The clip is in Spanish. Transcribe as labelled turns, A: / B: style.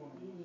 A: Amén.